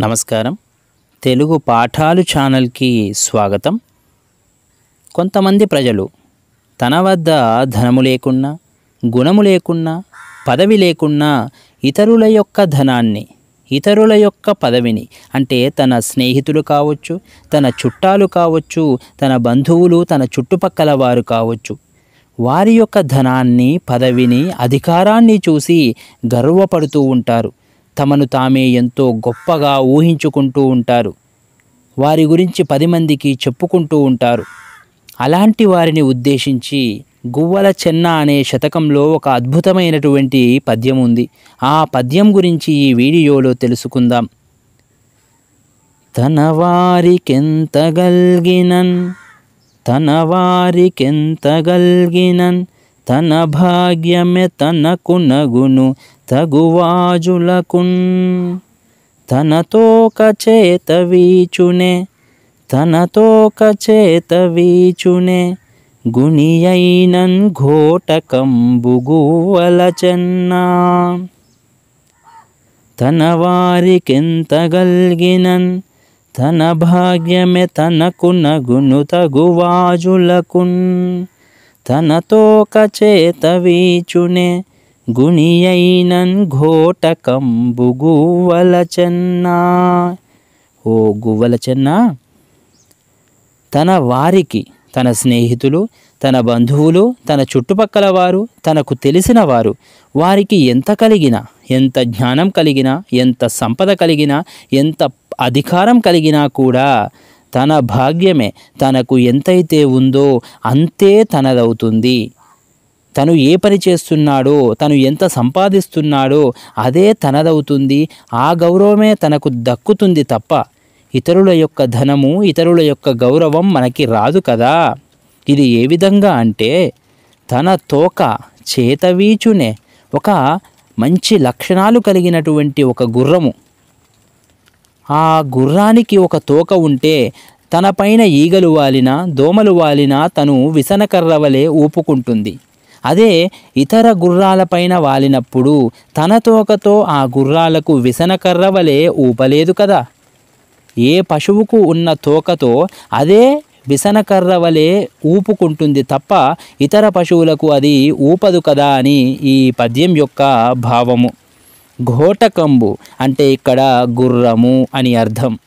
నమస్కారం. తెలుగు పాఠాలు ఛానల్కి స్వాగతం. కొంతమంది ప్రజలు తన వద్ద ధనము లేకున్నా గుణము లేకున్నా పదవి లేకున్నా ఇతరుల యొక్క ధనాన్ని ఇతరుల యొక్క పదవిని అంటే తన స్నేహితులు కావచ్చు తన చుట్టాలు కావచ్చు తన బంధువులు తన చుట్టుపక్కల వారు కావచ్చు వారి యొక్క ధనాన్ని పదవిని అధికారాన్ని చూసి గర్వపడుతూ ఉంటారు. తమను తామే ఎంతో గొప్పగా ఊహించుకుంటూ ఉంటారు. వారి గురించి పది మందికి చెప్పుకుంటూ ఉంటారు. అలాంటి వారిని ఉద్దేశించి గువ్వల చెన్న అనే శతకంలో ఒక అద్భుతమైనటువంటి పద్యం ఉంది. ఆ పద్యం గురించి ఈ వీడియోలో తెలుసుకుందాం. తన వారికెంత గల్గినన్ తన వారికెంత గల్గినన్ తన భాగ్యమే తనకు నగును తగువాజులకున్. తనతో కచేత వీచునే తనతో కచేత వీచునే గుణియైనన్ ఘోటకంబుగువల చెన్నా. తన వారికెంత గల్గినన్ తన భాగ్యమే తనకు నగును తగువాజులకున్. తనతో కచేత వీచునే గుణియైనన్ ఘోటకంబు గువ్వల చెన్నా ఓ గువ్వల చెన్నా తన వారికి తన స్నేహితులు తన బంధువులు తన చుట్టుపక్కల వారు తనకు తెలిసిన వారు వారికి ఎంత కలిగినా ఎంత జ్ఞానం కలిగినా ఎంత సంపద కలిగినా ఎంత అధికారం కలిగినా కూడా తన భాగ్యమే తనకు ఎంతైతే ఉందో అంతే తనదవుతుంది. తను ఏ పని చేస్తున్నాడో తను ఎంత సంపాదిస్తున్నాడో అదే తనదవుతుంది. ఆ గౌరవమే తనకు దక్కుతుంది తప్ప ఇతరుల యొక్క ధనము ఇతరుల యొక్క గౌరవం మనకి రాదు కదా. ఇది ఏ విధంగా అంటే తన తోక చేతవీచునే ఒక మంచి లక్షణాలు కలిగినటువంటి ఒక గుర్రము. ఆ గుర్రానికి ఒక తోక ఉంటే తనపైన ఈగలు వాలినా దోమలు వాలినా తను విసనకర్ర వలె ఊపుకుంటుంది. అదే ఇతర గుర్రాలపైన వాలినప్పుడు తన తోకతో ఆ గుర్రాలకు విసనకర్ర వలె ఊపలేదు కదా. ఏ పశువుకు ఉన్న తోకతో అదే విసనకర్ర వలె ఊపుకుంటుంది తప్ప ఇతర పశువులకు అది ఊపదు కదా అని ఈ పద్యం యొక్క భావము. ఘోటకంబు అంటే ఇక్కడ గుర్రము అని అర్థం.